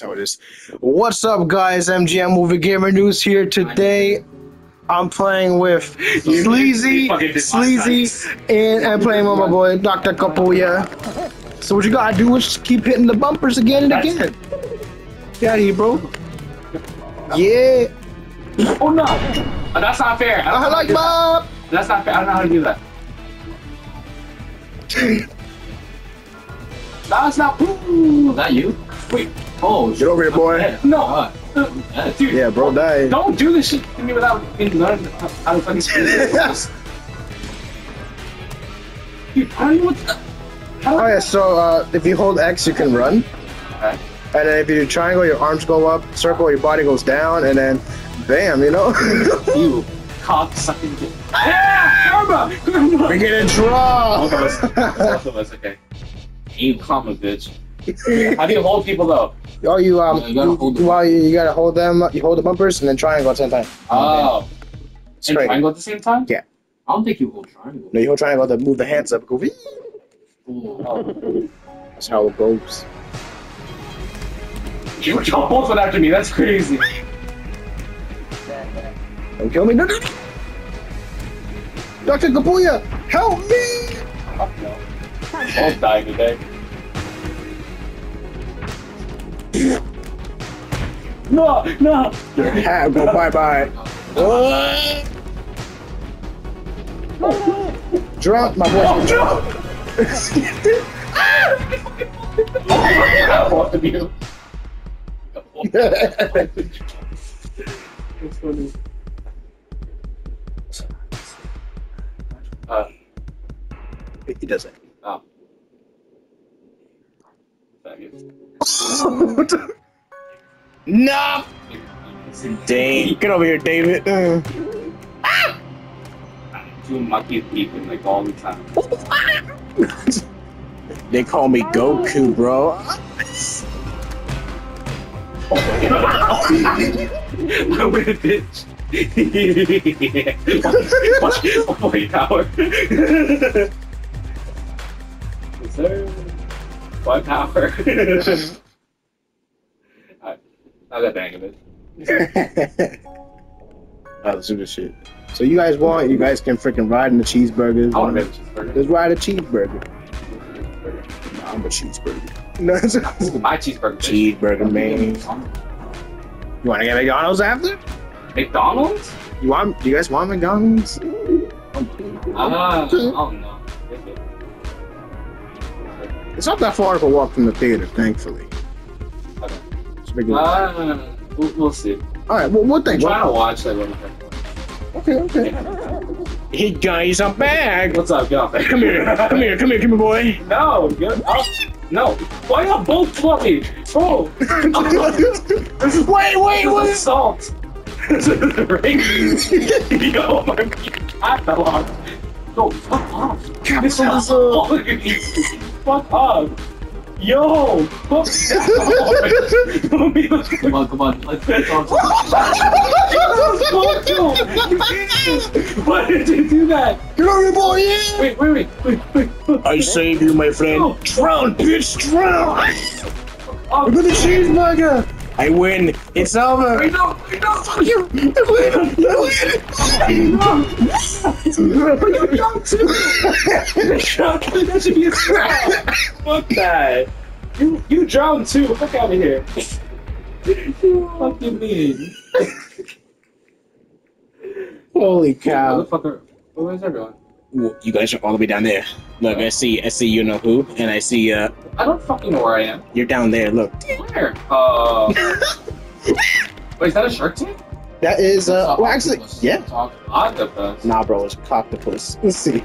That's how it is. What's up, guys? MGN Movie Gamer News here today. I'm playing with Sleezy, Sleezy, and I'm playing with my boy Dr. Kapooya. So what you gotta do is just keep hitting the bumpers again and again. Get out of here, bro. Yeah. Oh no! That's not fair. I I like do that. Bob. That's not fair. I don't know how to do that. It's not. Ooh. that you? Wait. Oh, Get over here, boy. Yeah. No. Uh, Yeah. Dude. Yeah, bro, die. Don't do this shit to me without me learning how to fucking speak. Dude, I don't even what the. How Oh yeah, so uh, if you hold X, you can run. Okay. And then if you do triangle, your arms go up. Circle, your body goes down. And then, bam, you know? You cock sucking. Yeah! Karma! Karma! we get in Both of us. Both of us, okay. You comma, bitch. How do you hold people though? oh, you um, Yeah, you gotta hold well, you, gotta hold them. You hold the bumpers and then triangle at the same time. Oh. And Straight. triangle at the same time? Yeah. I don't think you hold triangle. No, you hold triangle to move the hands up. Go. wee. Oh. That's how it goes. You y'all both went after me, that's crazy. Don't kill me. No, no. no. Dr. Kapooya, help me! Fuck no. Both dying today. No, no! Ah, go bye bye. Drunk, my boy. Oh, no! Both of you. That's funny. Uh, he doesn't. oh. Faggot. no! Dang. Get over here, David. Uh. Two monkey people like all the time. They call me Goku, bro. My weird bitch. watch, watch, white power. yes, sir. White power. I, I got bang of it. oh, do this shit. So you guys want, you guys can freaking ride in the cheeseburgers. I want to make a cheeseburger. Let's ride a cheeseburger. Nah, I'm a cheeseburger. No, it's a My cheeseburger. cheeseburger, man. You want to get McDonald's after? McDonald's? You want? Do you guys want McDonald's? Ah, oh no. It's not that far of a walk from the theater, thankfully. Okay. Uh, we'll, we'll see. All right, well, what I'm thing? trying to watch that one. Okay, okay. He guys, I'm back. What's up? Get off there. Come here, come here, come here, come here, boy. No, get. No. Why y'all both floppy? Oh, this is Wait, wait, this is wait. assault. This is rape. Yo, my cat fell off. Yo, fuck off. This is all of. Fuck off. Yo, fuck off. Don't Come on, come on. Let's let's talk. Why did you do that? Get over here, boy. Yeah. Wait, wait, wait, wait, wait. wait. I saved you, my friend. No. Drown, bitch, drown. Oh, Look at the cheeseburger. I win. It's over. wait, no, wait, no. Fuck you. I win. I win. You drunk too. that should be a trap. Fuck that. You you drowned too. Fuck out of here. Fuck you mean? Holy cow. Motherfucker. Where's everyone? Well, You guys are all the way down there. Look, I see, I see you know who, and I see uh, I don't fucking know where I am. you're down there. Look, Where? Uh. Wait, is that a shark tank? that is uh, well, actually, yeah. Octopus. Nah, bro, it's octopus. Let's see.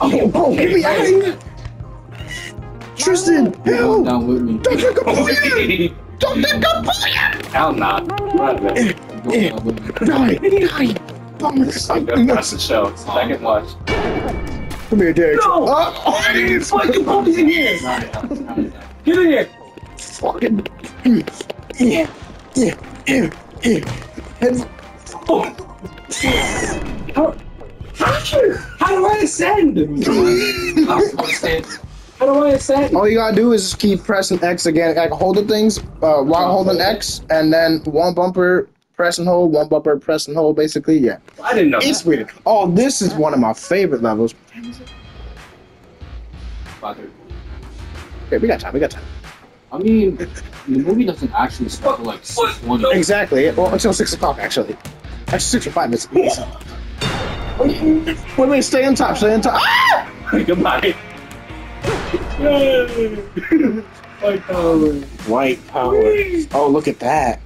Oh, bro, get me out of here. Tristan, You're going help! down with me. Dr. Kapooya! Dr. Kapooya! Hell nah. Run, man. You're going down with me. Die! Die! Promise. I'm gonna watch the show. Second watch. Come here, Derek. No! Oh, Oh, you fucking puppies in here! Get in here! fucking. Yeah, yeah, yeah, yeah. And Oh. How, how do I ascend? Last one stand. How do I ascend? All you gotta do is keep pressing X again, like holding things uh, while holding X, and then one bumper press and hold, one bumper press and hold. Basically, yeah. I didn't know. It's that. weird. Oh, this is one of my favorite levels. Okay, we got time. We got time. I mean, the movie doesn't actually start like six. Exactly. Well, until six o'clock actually. Actually, six or five minutes. Wait, wait, stay on top. Stay on top. Ah! Goodbye. White power. White power. Oh, look at that.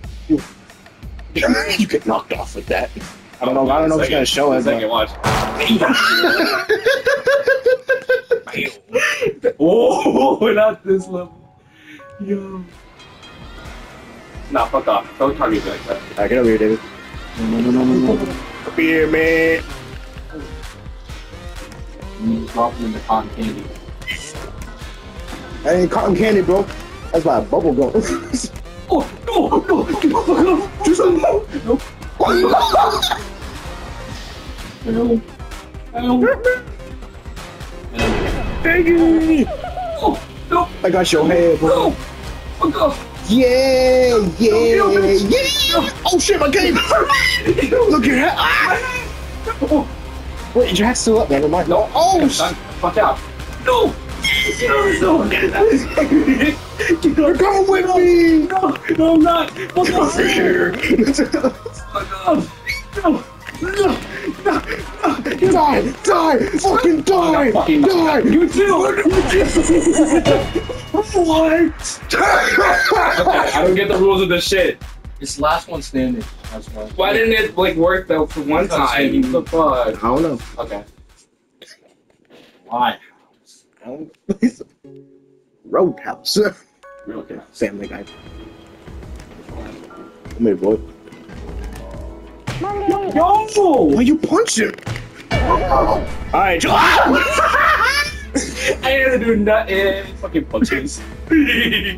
You, you get knocked off with that. I don't know. I don't know if it's gonna show it. Second, But... watch. oh, not this level. Yo. Nah, fuck off. Don't target me like that. Alright, get over here, David. No, no, no, no, no. Up here, man. You drop them in the cotton candy. That ain't cotton candy, bro. That's my bubble gum. Oh, no, no, no, Just no, no. Help. Help. Piggy! Oh, no, I got your head, bro. no. Fuck off. Yeah, yeah, do it. yeah. Oh shit, my game. Look at that. Ah. Oh, Wait, your hat's still up. Never mind. No. Oh, shit. Fuck out. No. No, no. You're going with me. No, no, I'm not. Fuck off. Over here. Oh fuck off. No. No. No! Die, die, fucking die, Fucking die. You too. what? Okay, I don't get the rules of this shit. It's last one standing. That's why. Why didn't it like work though for one time? The fuck? I don't know. Okay. Why? I don't Roadhouse. Okay. Family Guy. Come here, boy. Yo! Why you punch him? Alright, Joe. I had to do nothing. Fucking punches. Yeah,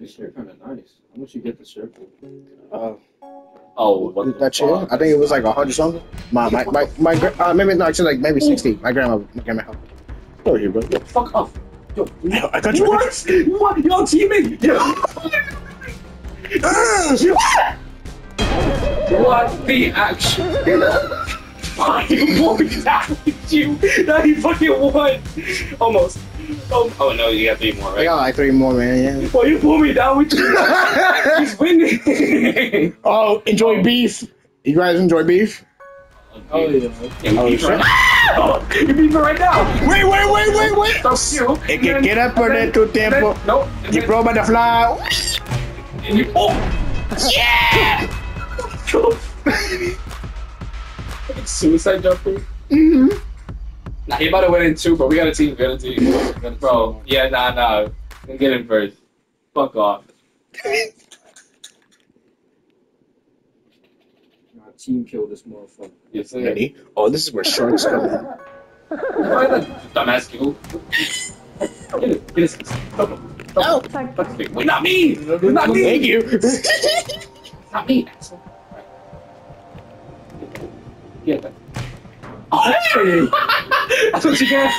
this shirt kind of nice. How much you get the shirt for? Uh, oh, what that chair? I think it was like a hundred something. My my my, my uh, maybe no, actually like maybe sixty. My grandma, my grandma helped. Over here, bro. Yo, fuck off. Yo, Yo, I got you. What? What? Yo, teammate. Yo. what the action? Fuck, you won that you. Now you fucking won. Almost. Oh, oh no, you got three more, I right? got like three more, man. Yeah. Why you pull me down with you? He's winning. oh, enjoy beef. You guys enjoy beef? Oh yeah. Yeah, Oh, you beat shit. right now. You beat me right now. Wait, wait, wait, wait, wait. Don't you? Es que queda perder tu tiempo. No. You proba de fly. And you, oh! Yeah! Suicide jumper? Mm-hmm. Nah, he about to win in two, but we got a team, we got a team. We got a team. Bro, yeah, nah, nah. I'm getting first. Fuck off. Nah, team kill this motherfucker. Yes, sir. Ready? Oh, this is where sharks come in. Why the dumbass kill? Get it, get it. Stop him. No. Stop him. Wait, not me! Not me! Thank you. Not me, asshole. Get that. Oh, hey! That's what you get.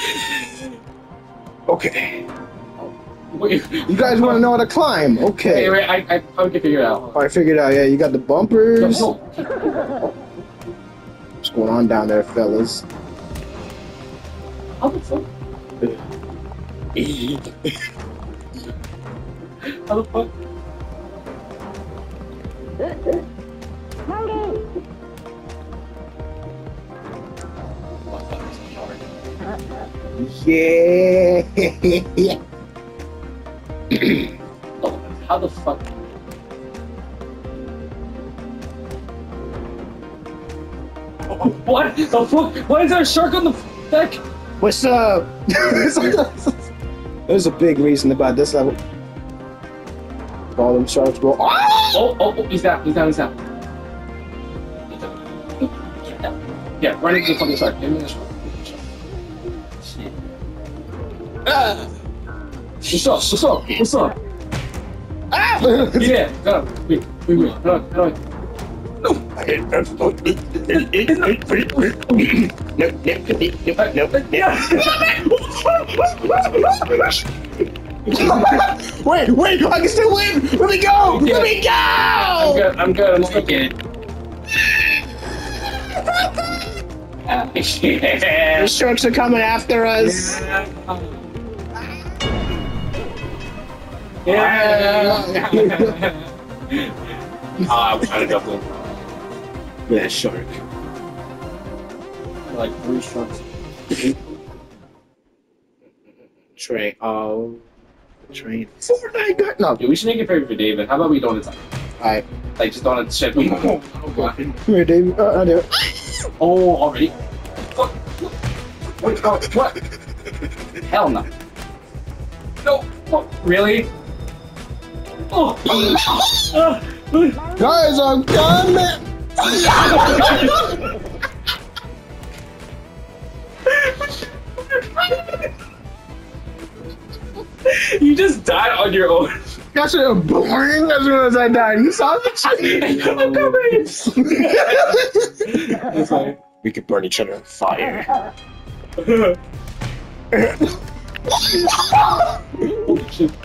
okay. Wait, You guys want to know how to climb? Okay. wait, I, I, I can figure it out. I figured out. Yeah, you got the bumpers. No, What's going on down there, fellas? How the fuck? How the fuck? Yeah. Oh, how the fuck? Oh, What the fuck? Why is there a shark on the deck? What's up? There's a big reason about this level. All them sharks, bro. Ah! Oh, oh, oh, he's down, he's down, he's down. Yeah, run into the fucking shark. Give me the shark. Shit. Ah! What's up? What's up? What's up? Ah! Yeah, go. Wait, wait, wait. Hold on, hold on. I Wait, wait, I can still win! Let me go! Let me I'm go! good. I'm good. I'm still Yeah. The sharks are coming after us. Yeah. Ah, I was trying to jump double. That shark. Like three sharks. Train. Oh. Train. Fortnite got no. Yeah, we should make it fair for David. How about we don't attack? Alright. Like, just don't shit. We Oh god. Come here, David. Uh, I do it. Oh, already? What? Wait, oh, what? Hell no. No. What? Really? Oh. Uh, Guys, I'm coming! you just died on your own. That's a boring as soon as I died. You saw the I'm coming. It's like, We could burn each other in fire. oh.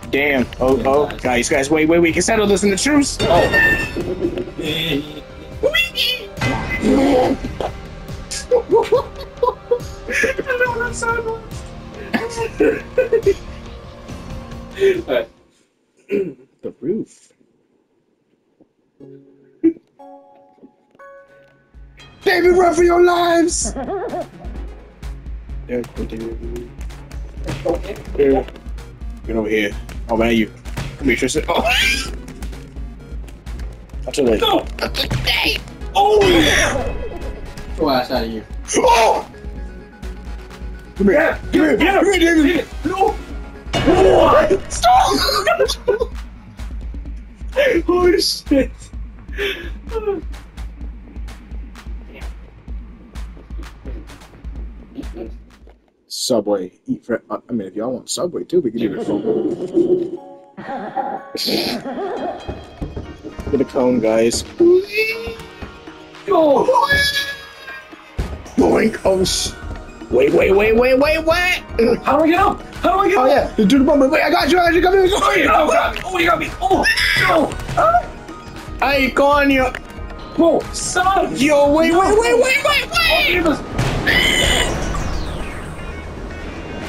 Damn. Oh, oh. Guys, guys, wait, wait, we can settle this in the truce. Oh. Alright. The roof. David, run for your lives! There, David. Here. Get over here. Oh man, you. Come here, Tristan. Oh. I'll tell oh, you later. No! Oh! Throw ass out of here. Oh! Come here. Yeah, Come here. yeah, Come here, David. No! Stop! Holy shit! Subway. Eat for. I mean, if y'all want Subway too, we can do it. Get a cone, guys. Yo! Boink. Oh, sh- Wait, wait, wait, wait, wait, wait. How do I get up? How do I get Oh yeah, do the bumper. Wait, I got you. I got you. Come here. Oh, you got me! Oh, you got me! Oh, no! I ain't calling you. Oh, son! Yo, wait, wait, wait, wait, wait, Oh, wait. he was-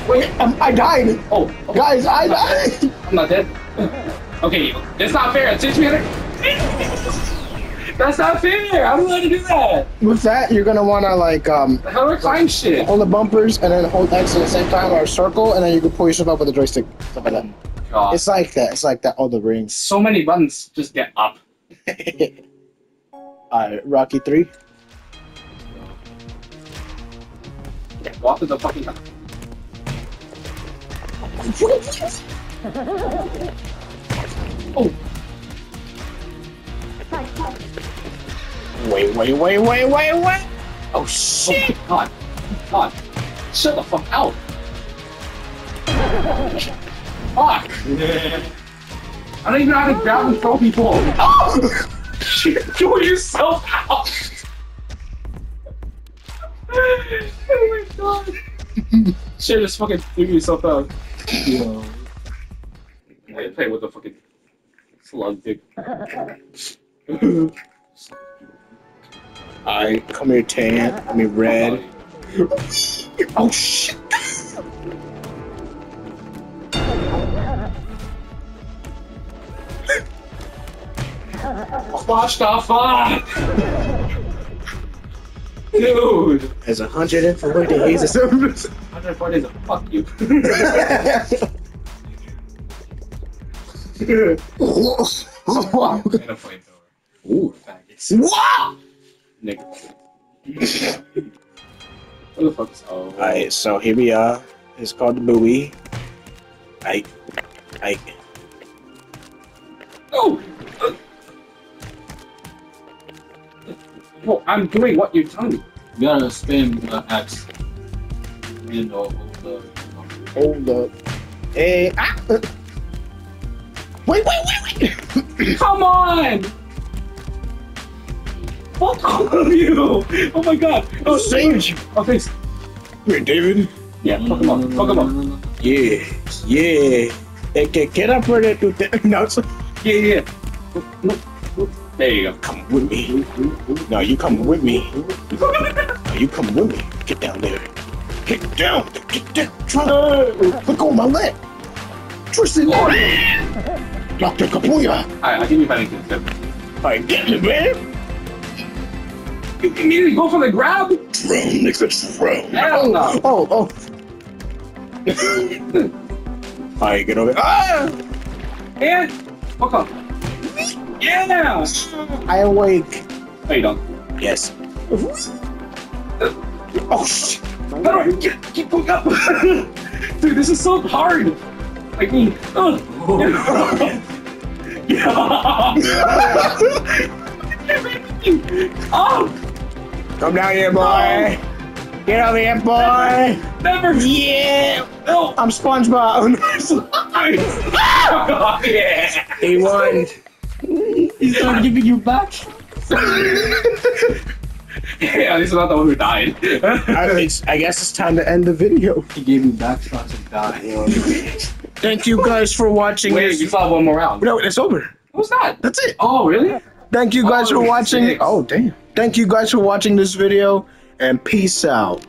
Wait, um, I died. Oh, oh, Guys, I died. I'm not dead. Okay, it's not fair. Me how to. That's not fair. How do I do that? With that, you're gonna wanna like um How do I climb shit? hold the bumpers and then hold X at the same time or a circle, and then you can pull yourself up with a joystick. Stuff like that. God. It's like that. It's like that. All the rings. so many buttons. Just get up. Alright, Rocky three. Walk to the fucking. Oh, Wait, wait, wait, wait, wait, wait. Oh, oh shit. shit! God, God, shut the fuck out! Fuck! I don't even know how to grab and throw people. Oh! Throw yourself out! oh my god! Shit, just fucking threw yourself out. Yo. I play with the fucking slug dick. Alright, come here, tan. Come here, red. Oh shit. Watch the fuck! Dude! There's a hundred and forty days. Hundred forty days of fuck you. and a flamethrower. Ooh. Faggots. Wow. Nigga. Where the fuck is oh? Alright, so here we are. It's called the buoy. I, I, Oh! Well, I'm doing what you're telling me. You gotta spin the X. And uh, the. hold up. Hey, ah. Wait, wait, wait, wait. Come on! Fuck you! Oh my god! Oh, you. oh thanks. Wait, David. Yeah, fuck him up. Fuck him up. Yeah, yeah. Eh, que quiera poner tu te- No, it's Yeah, yeah. There you go. come with me. No, you come with me. No, you come with me. Get down there. Get down. Get down. Try. Go of my leg. Tristan. Dr. Kapooya. Alright, I'll give you tips. Alright, get me, man. You can immediately go for the grab? Drone, nigga, drone. Hell no. Oh, oh. Alright, get over here. Ah! And fuck up. Yeah! I awake. No, you don't. Yes. Oh, shit. No, no, keep, keep going up. Dude, this is so hard. Like me. Ugh. oh, Come down here, boy. Get over here, boy. never. Yeah. No. I'm SpongeBob. yeah. he won. He's not giving you back. Yeah, this is not the one who died. I, it's, I guess it's time to end the video. He gave me back shots and died. Thank you guys for watching Wait, this. you still have one more round. No, it's over. What's that? That's it. Oh, really? Thank you guys Oh, for watching. six. Oh, damn. Thank you guys for watching this video and peace out.